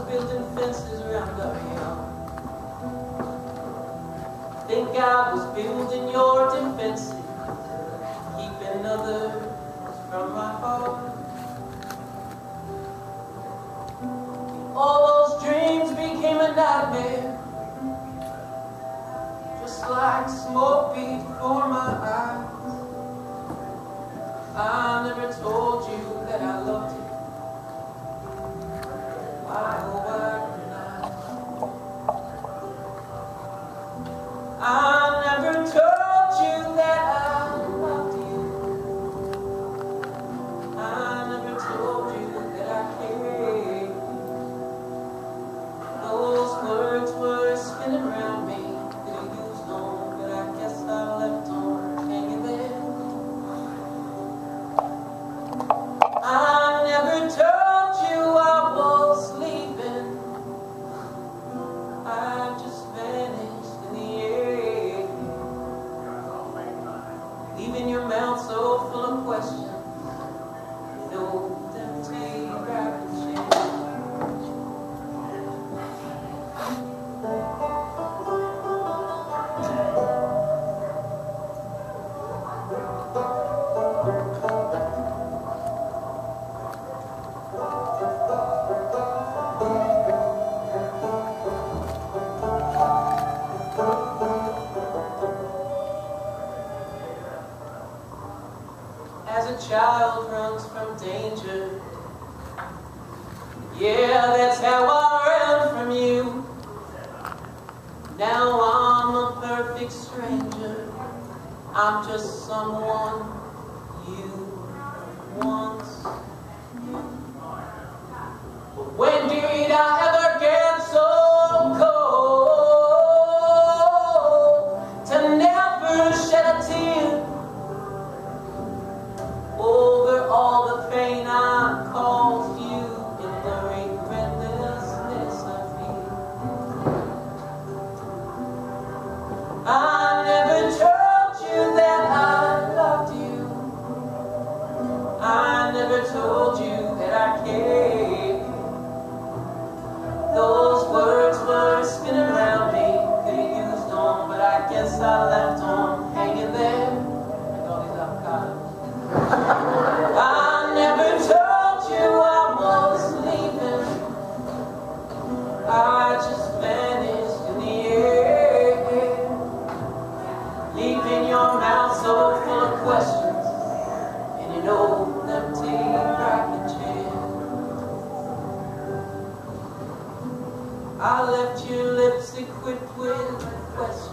was building fences around our yard. Think God was building your defenses, keeping others from my heart. All those dreams became a nightmare, just like smoke before my eyes. I never told you Leaving as a child runs from danger. Yeah, that's how I ran from you. Now I'm a perfect stranger. I'm just someone you once knew. Told you that I cared. Those words were spinning around me. Have used them, but I guess I left them hanging there. These. I never told you I was leaving. I just vanished in the air, leaving your mouth so full of questions in an old I left your lips equipped with questions.